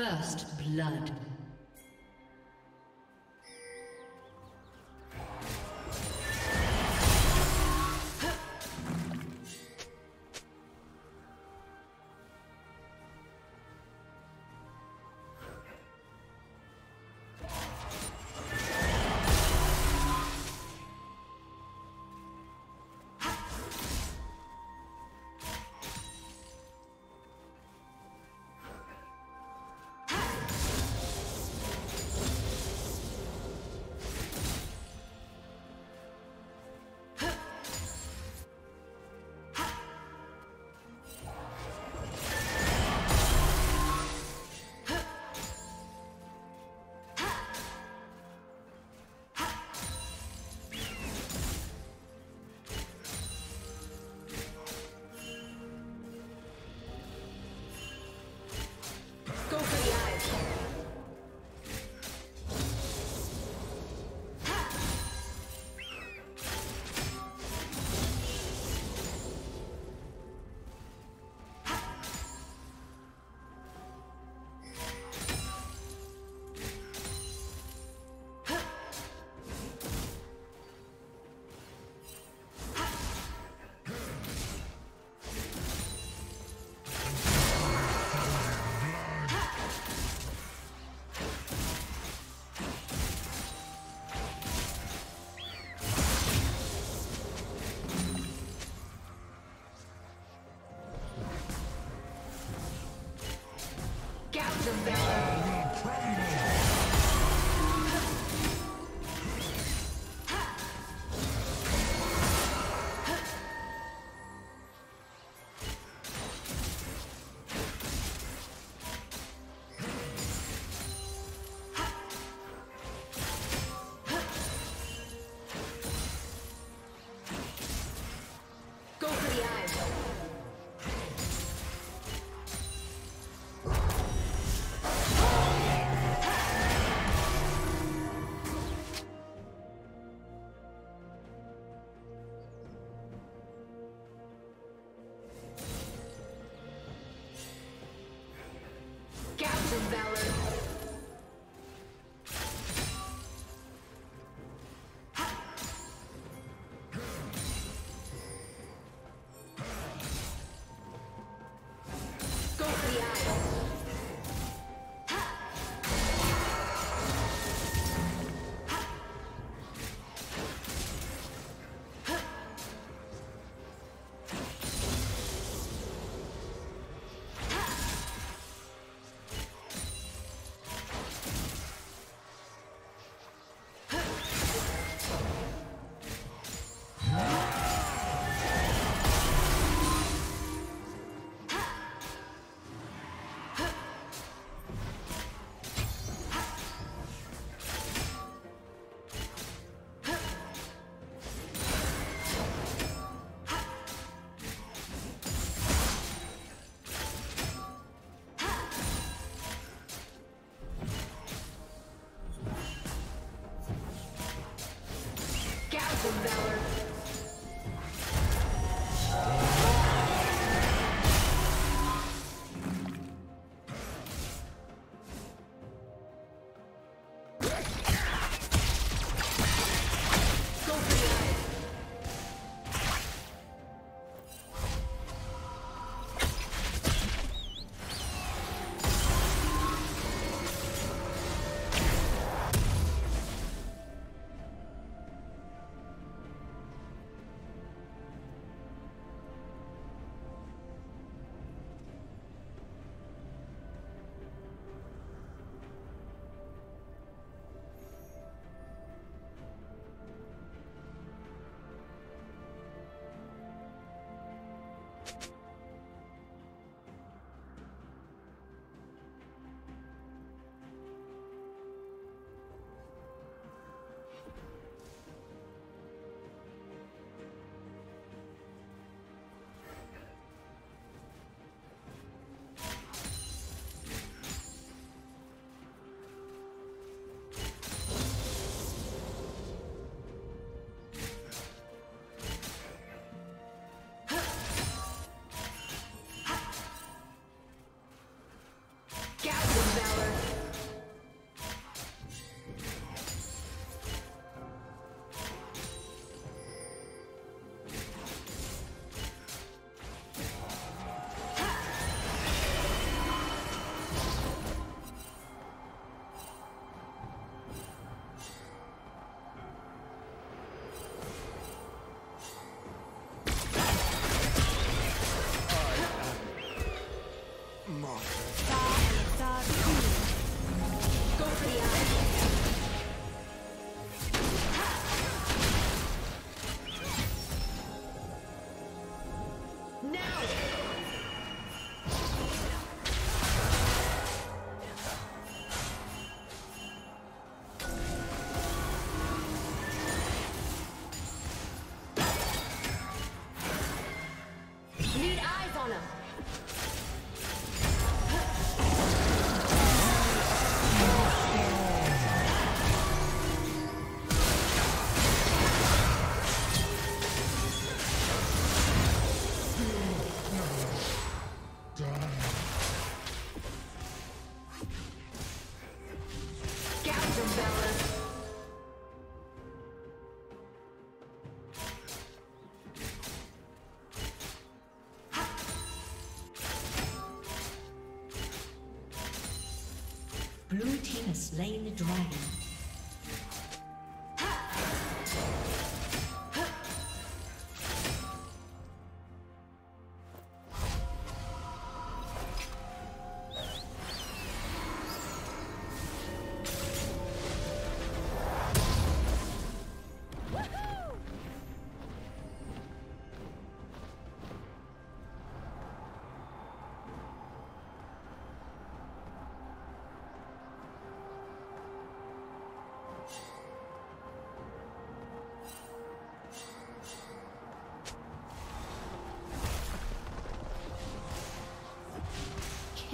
First blood. of them. valor slain the dragon.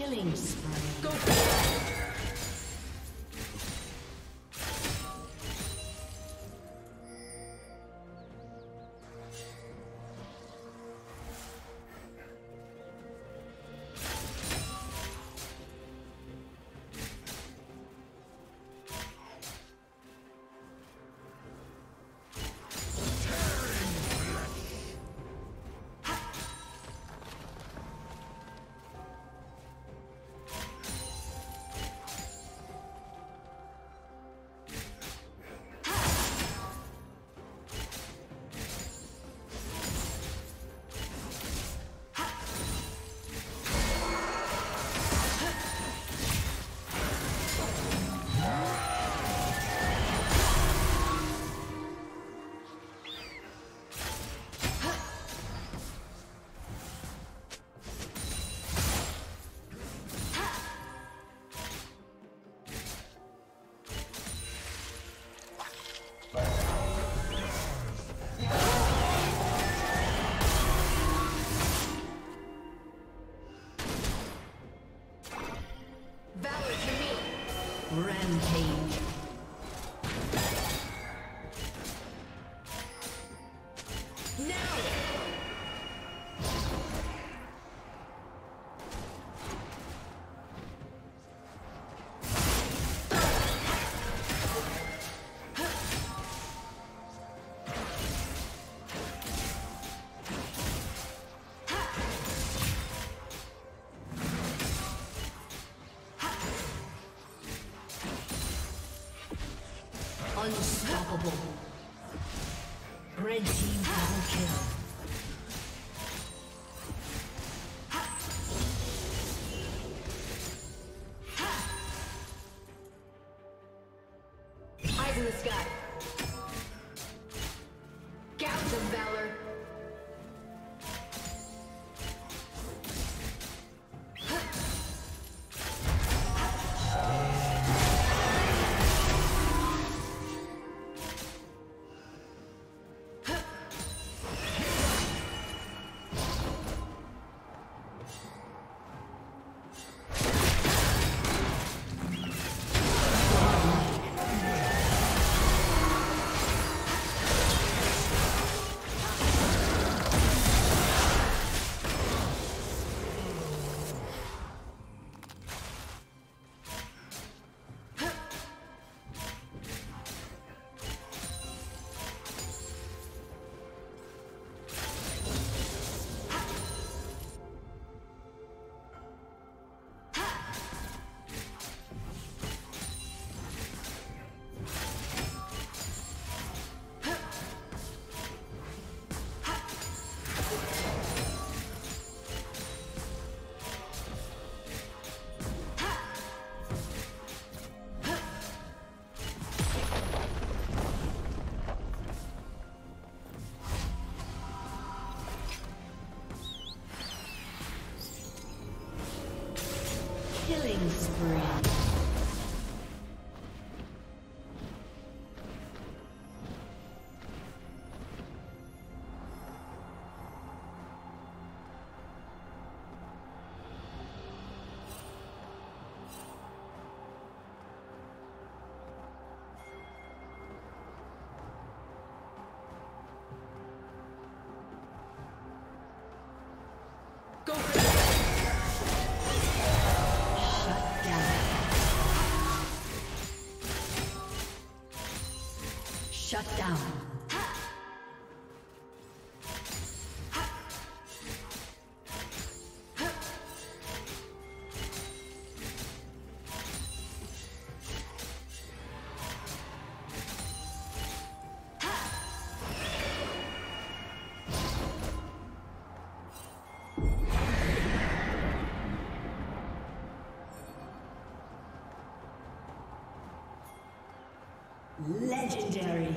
Killing spree. Go. Rampage. Unstoppable. Red team Legendary.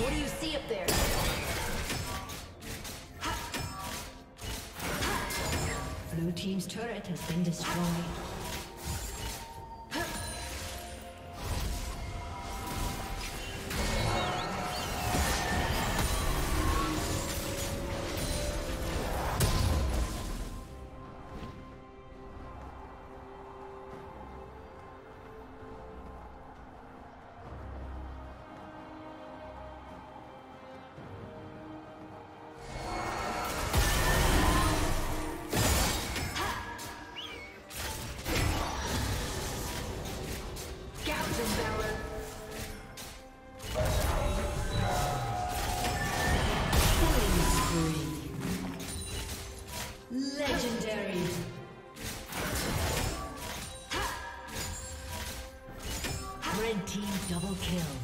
What do you see up there? Blue Team's turret has been destroyed. kill.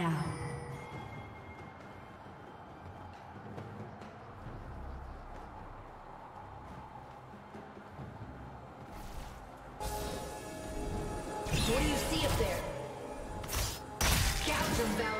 Down. What do you see up there? Capture Valor.